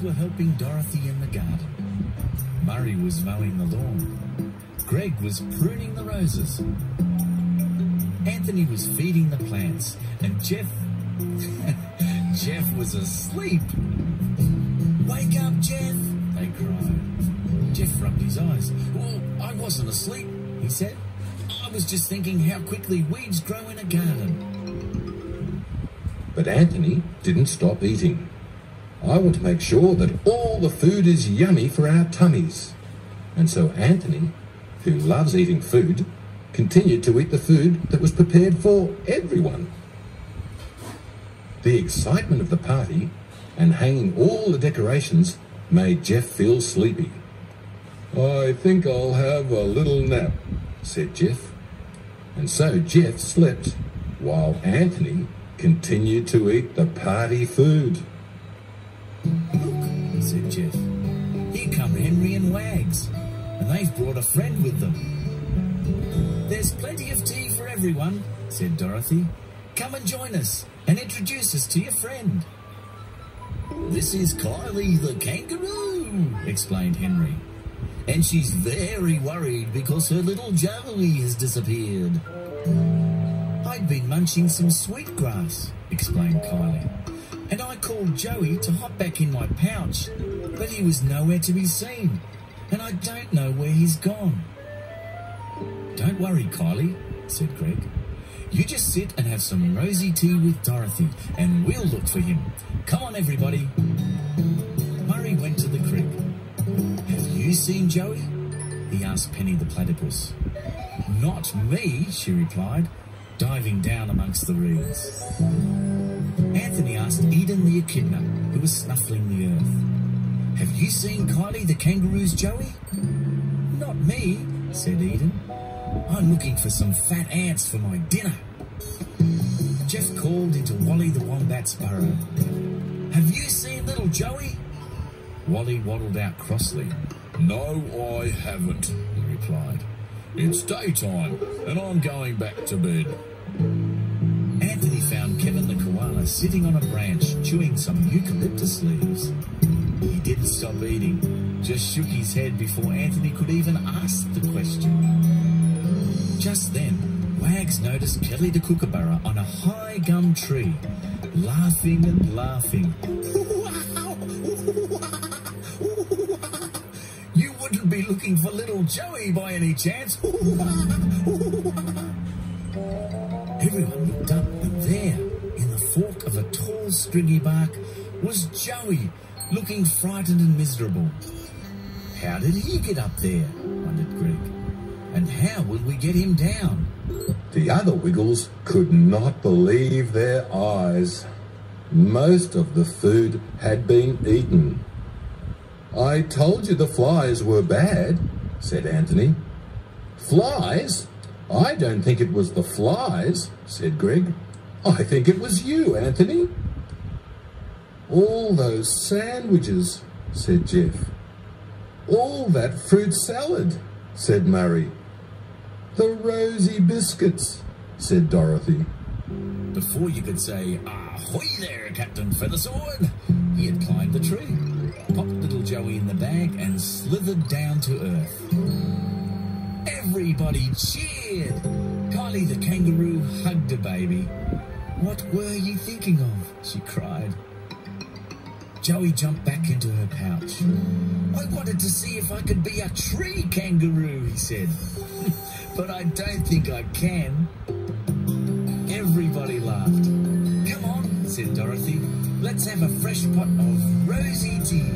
boys were helping Dorothy in the garden. Murray was mowing the lawn. Greg was pruning the roses. Anthony was feeding the plants, and Jeff. Jeff was asleep. Wake up, Jeff! They cried. Jeff rubbed his eyes. Well, I wasn't asleep, he said. I was just thinking how quickly weeds grow in a garden. But Anthony didn't stop eating. I want to make sure that all the food is yummy for our tummies. And so Anthony, who loves eating food, continued to eat the food that was prepared for everyone. The excitement of the party and hanging all the decorations made Jeff feel sleepy. I think I'll have a little nap, said Jeff. And so Jeff slept while Anthony continued to eat the party food. Said Jeff. Here come Henry and Wags, and they've brought a friend with them. There's plenty of tea for everyone, said Dorothy. Come and join us and introduce us to your friend. This is Kylie the kangaroo, explained Henry. And she's very worried because her little Joey has disappeared. I'd been munching some sweet grass, explained Kylie. And I called Joey to hop back in my pouch, but he was nowhere to be seen, and I don't know where he's gone. Don't worry, Kylie, said Greg. You just sit and have some rosy tea with Dorothy, and we'll look for him. Come on, everybody. Murray went to the creek. Have you seen Joey? He asked Penny the platypus. Not me, she replied, diving down amongst the reeds. Anthony asked Eden the echidna, who was snuffling the earth. Have you seen Kylie the kangaroo's Joey? Not me, said Eden. I'm looking for some fat ants for my dinner. Jeff called into Wally the wombat's burrow. Have you seen little Joey? Wally waddled out crossly. No, I haven't, he replied. It's daytime, and I'm going back to bed. Found Kevin the koala sitting on a branch chewing some eucalyptus leaves. He didn't stop eating, just shook his head before Anthony could even ask the question. Just then, Wags noticed Kelly the kookaburra on a high gum tree, laughing and laughing. You wouldn't be looking for little Joey by any chance. Everyone looked up, of a tall, stringy bark, was Joey, looking frightened and miserable. How did he get up there? wondered Greg. And how will we get him down? The other Wiggles could not believe their eyes. Most of the food had been eaten. I told you the flies were bad, said Anthony. Flies? I don't think it was the flies, said Greg. I think it was you, Anthony. All those sandwiches, said Jeff. All that fruit salad, said Murray. The rosy biscuits, said Dorothy. Before you could say, Ahoy there, Captain Feathersword, he had climbed the tree, popped little Joey in the bag, and slithered down to earth. Everybody cheered. Kylie the kangaroo hugged her baby. What were you thinking of? she cried. Joey jumped back into her pouch. I wanted to see if I could be a tree kangaroo, he said. but I don't think I can. Everybody laughed. Come on, said Dorothy. Let's have a fresh pot of rosy tea.